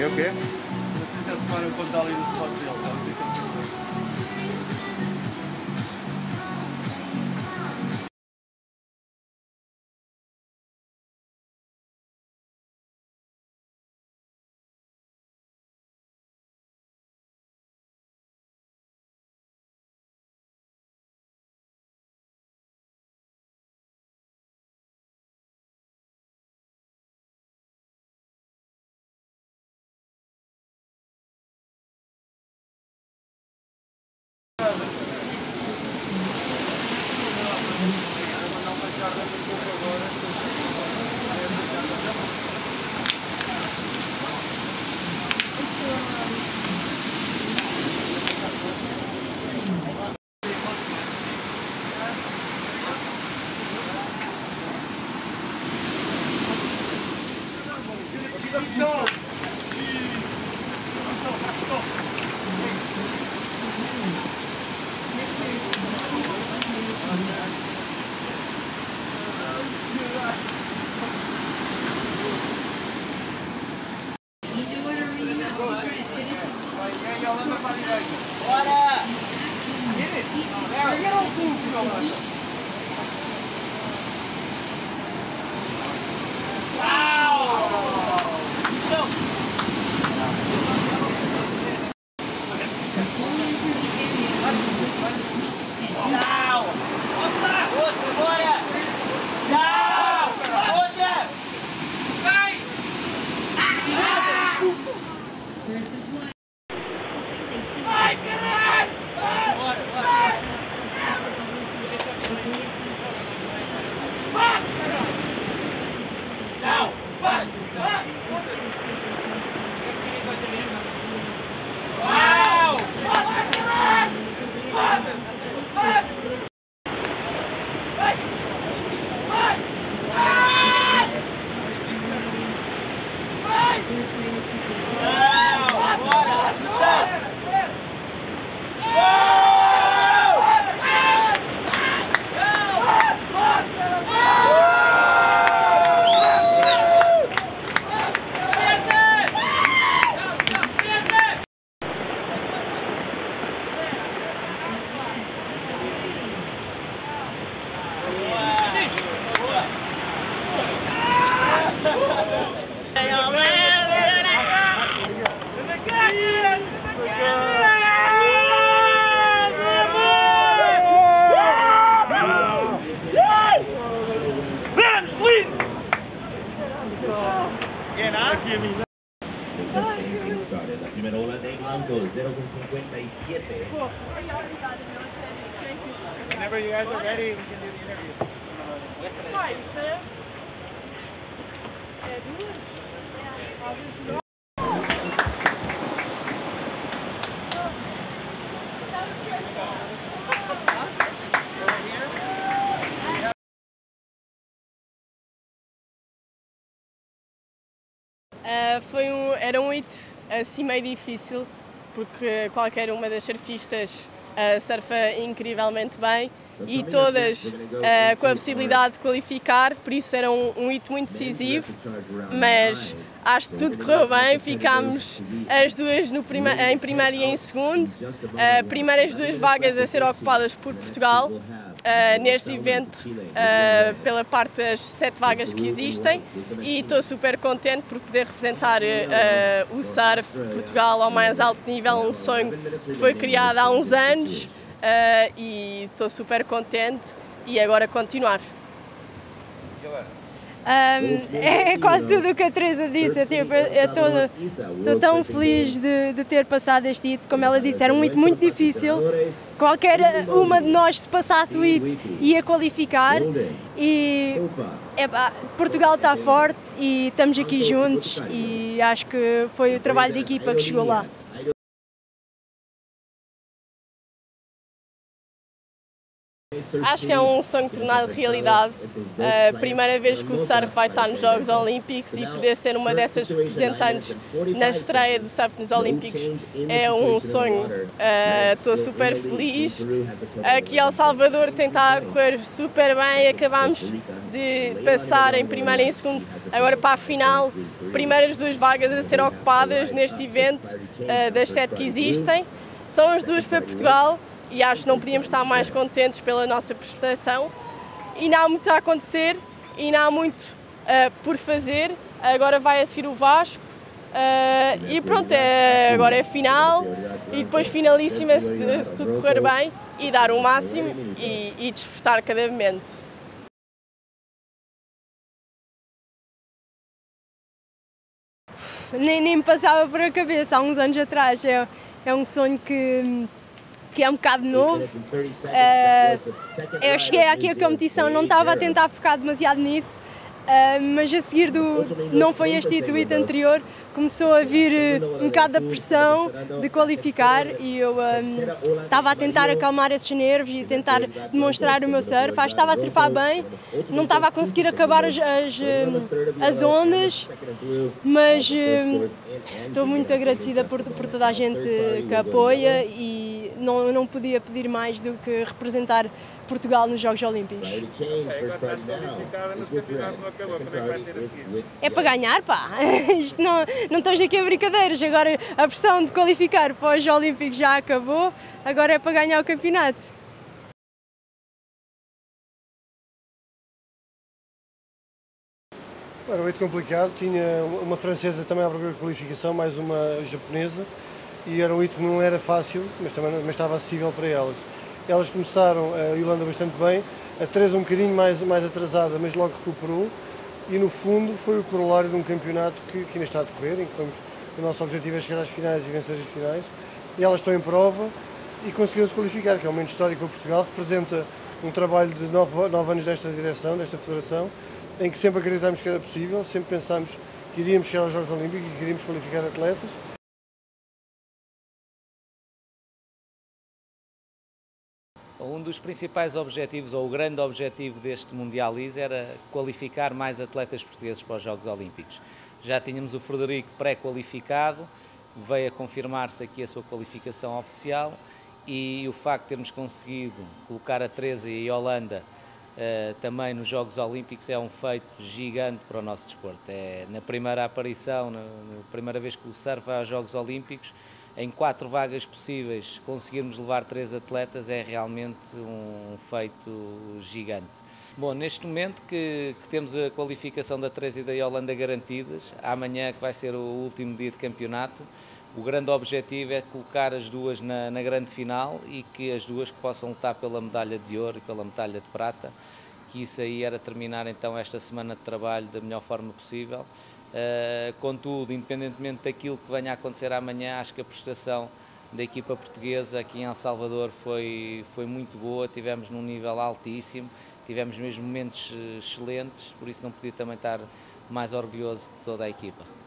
quê, o quê? Vocês já tomaram conta ali spot dele, água, por favor. La primera ola de blanco, 0,57. Whenever you guys are ready, we can do the interview. Ah, foi um, era um hit assim meio difícil, porque qualquer uma das surfistas ah, surfa incrivelmente bem e todas ah, com a possibilidade de qualificar, por isso era um, um hit muito decisivo, mas acho que tudo correu bem, ficámos as duas no prima, em primeiro e em segundo, Ah, primeiras duas vagas a ser ocupadas por Portugal, ah, neste evento ah, pela parte das sete vagas que existem e estou super contente por poder representar ah, o surf Portugal ao mais alto nível, um sonho que foi criado há uns anos e estou super contente e agora continuar. Um, é quase tudo o que a Teresa disse. Tipo, eu estou tão feliz de, de ter passado este hit. Como ela disse, era um hit muito difícil. Qualquer uma de nós, se passasse o hit, ia qualificar. E epá, Portugal está forte e estamos aqui juntos. E acho que foi o trabalho da equipa que chegou lá. Acho que é um sonho tornado realidade. A primeira vez que o surf vai estar nos Jogos Olímpicos e poder ser uma dessas representantes na estreia do surf nos Olímpicos é um sonho. Estou uh, super feliz. Aqui El Salvador estado a correr super bem. Acabámos de passar em primeiro e em segundo, agora para a final. Primeiras duas vagas a ser ocupadas neste evento, uh, das sete que existem. São as duas para Portugal e acho que não podíamos estar mais contentes pela nossa prestação. E não há muito a acontecer e não há muito uh, por fazer. Agora vai a seguir o Vasco uh, e pronto, é, agora é final e depois finalíssima se, se tudo correr bem e dar o máximo e, e desfrutar cada momento. Nem, nem me passava por a cabeça há uns anos atrás. É, é um sonho que que é um bocado novo. Uh, eu cheguei aqui à competição, não estava a tentar focar demasiado nisso, uh, mas a seguir do não foi este hito anterior, começou a vir eh, um bocado da pressão de qualificar e eu um, estava a tentar acalmar esses nervos e tentar demonstrar o meu surf. Acho que estava a surfar bem, não estava a conseguir acabar as, as, as ondas, mas estou muito agradecida por, por toda a gente que apoia e não, não podia pedir mais do que representar Portugal nos Jogos Olímpicos. É para ganhar, pá! Isto não, não estamos aqui a brincadeiras. Agora a pressão de qualificar para os Olímpicos já acabou, agora é para ganhar o campeonato. Era muito complicado, tinha uma francesa também à procura de qualificação, mais uma japonesa e era um hito que não era fácil, mas também mas estava acessível para elas. Elas começaram a Irlanda bastante bem, a Teresa um bocadinho mais, mais atrasada, mas logo recuperou e no fundo foi o corolário de um campeonato que, que ainda está a decorrer, em que o nosso objetivo é chegar às finais e vencer as finais e elas estão em prova e conseguiram se qualificar, que é um momento histórico para Portugal, representa um trabalho de nove, nove anos desta direção, desta federação, em que sempre acreditamos que era possível, sempre pensámos que iríamos chegar aos Jogos Olímpicos e que iríamos qualificar atletas. Um dos principais objetivos, ou o grande objetivo deste Mundialize, era qualificar mais atletas portugueses para os Jogos Olímpicos. Já tínhamos o Frederico pré-qualificado, veio a confirmar-se aqui a sua qualificação oficial e o facto de termos conseguido colocar a Teresa e a Holanda uh, também nos Jogos Olímpicos é um feito gigante para o nosso desporto. É, na primeira aparição, na, na primeira vez que o surf vai aos Jogos Olímpicos, em quatro vagas possíveis conseguirmos levar três atletas é realmente um feito gigante. Bom, neste momento que, que temos a qualificação da Teresa e da Holanda garantidas, amanhã que vai ser o último dia de campeonato, o grande objetivo é colocar as duas na, na grande final e que as duas que possam lutar pela medalha de ouro e pela medalha de prata, que isso aí era terminar então esta semana de trabalho da melhor forma possível Uh, contudo, independentemente daquilo que venha a acontecer amanhã, acho que a prestação da equipa portuguesa aqui em El Salvador foi, foi muito boa, tivemos num nível altíssimo, tivemos mesmo momentos eh, excelentes, por isso não podia também estar mais orgulhoso de toda a equipa.